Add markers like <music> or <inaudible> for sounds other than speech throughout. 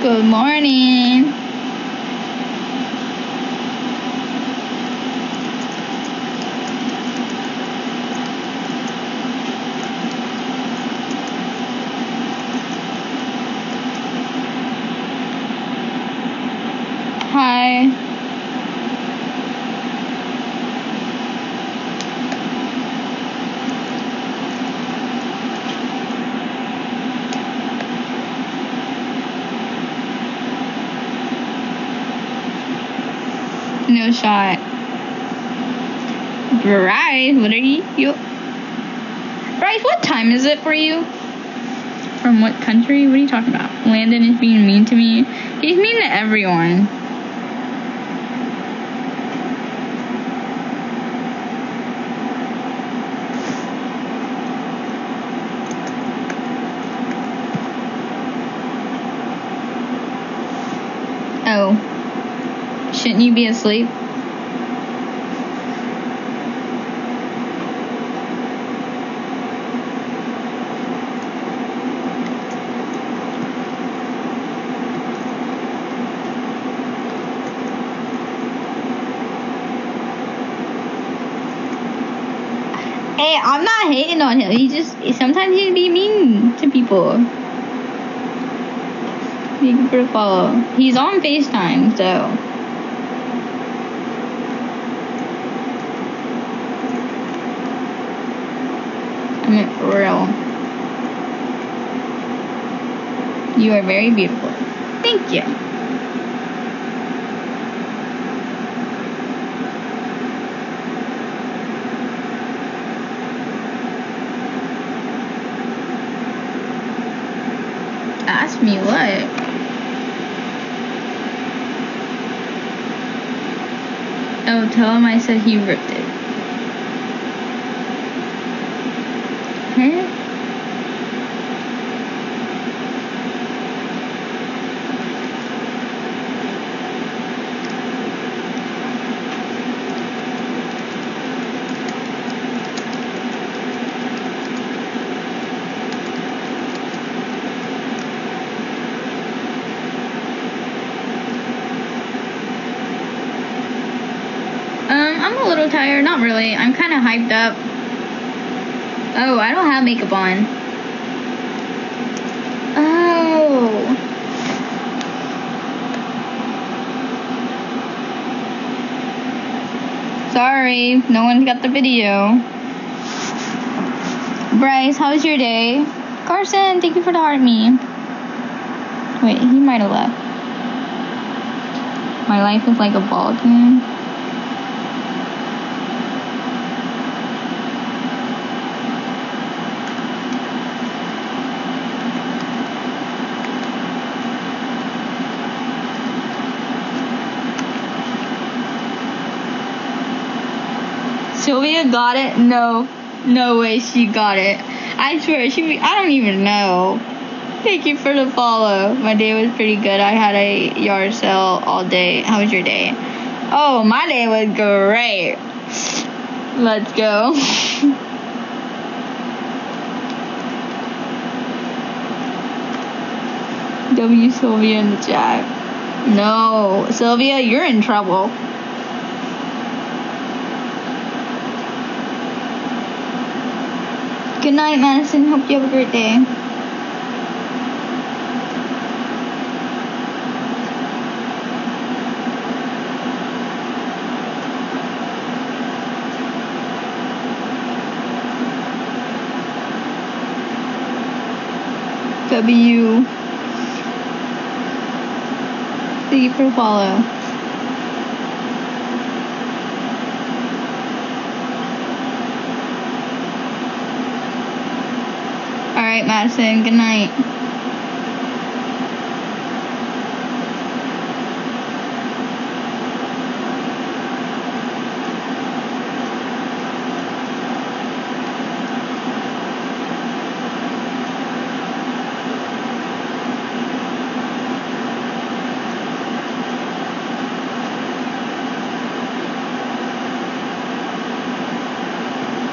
Good morning. Hi. No shot. Bryce, what are you? you? Bryce, what time is it for you? From what country? What are you talking about? Landon is being mean to me. He's mean to everyone. Oh. Shouldn't you be asleep? Hey, I'm not hating on him. He just sometimes he be mean to people. Thank you for follow. He's on FaceTime, so. For real. You are very beautiful. Thank you. Ask me what? Oh, tell him I said he ripped it. Huh? Um, I'm a little tired. Not really. I'm kind of hyped up. Oh, I don't have makeup on. Oh. Sorry, no one's got the video. Bryce, how was your day? Carson, thank you for the heart me. Wait, he might have left. My life is like a ball game. Sylvia got it? No. No way she got it. I swear, she. I don't even know. Thank you for the follow. My day was pretty good. I had a yard sale all day. How was your day? Oh, my day was great. Let's go. <laughs> W Sylvia in the chat. No, Sylvia, you're in trouble. Good night, Madison. Hope you have a great day. W. Thank you for follow. Right, Madison. Good night.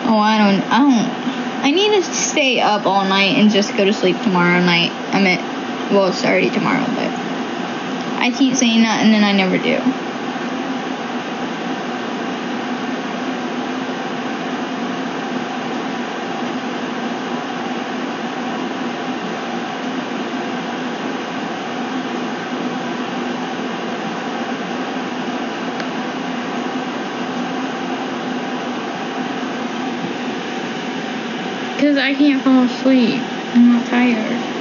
Oh, I don't. I don't. I need to stay up all night and just go to sleep tomorrow night. I mean, well, it's already tomorrow, but I keep saying that and then I never do. Because I can't fall asleep. I'm not tired.